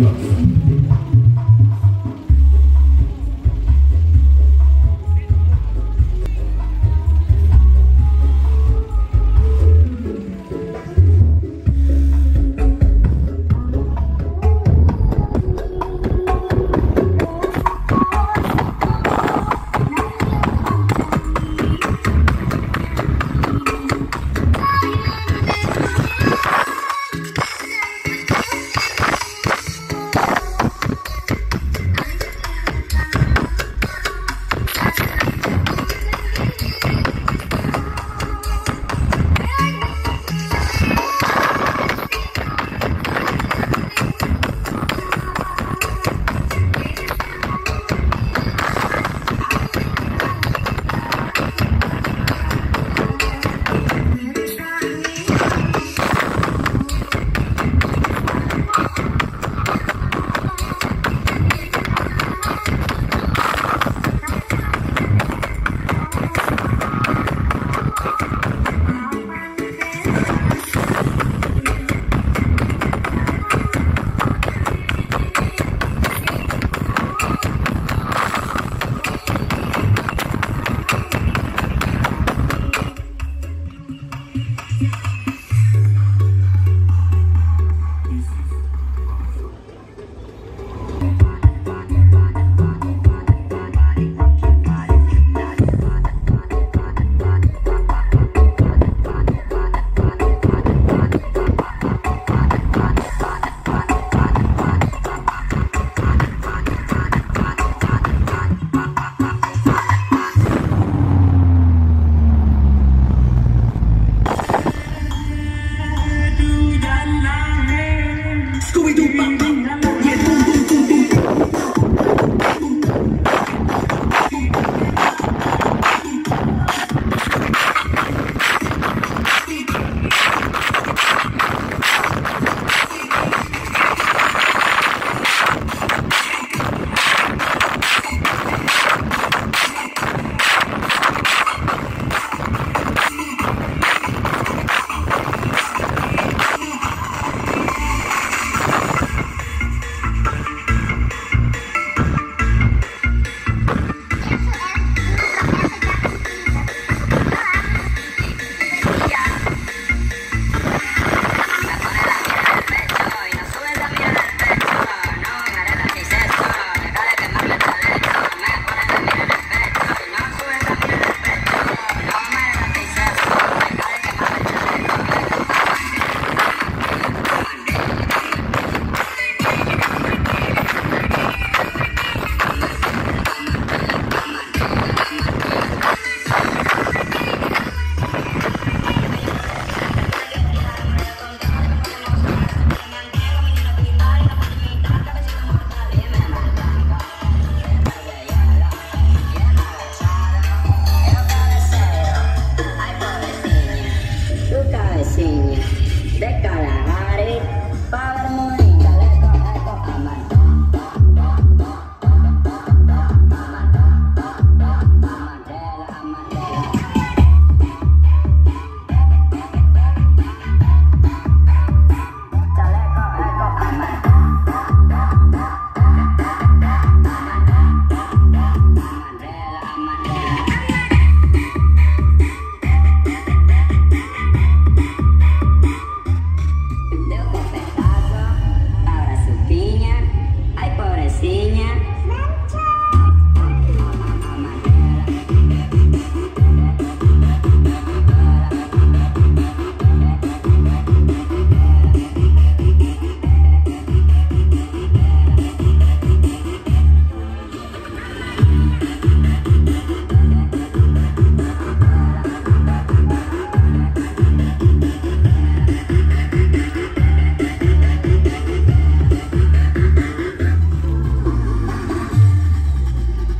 Love.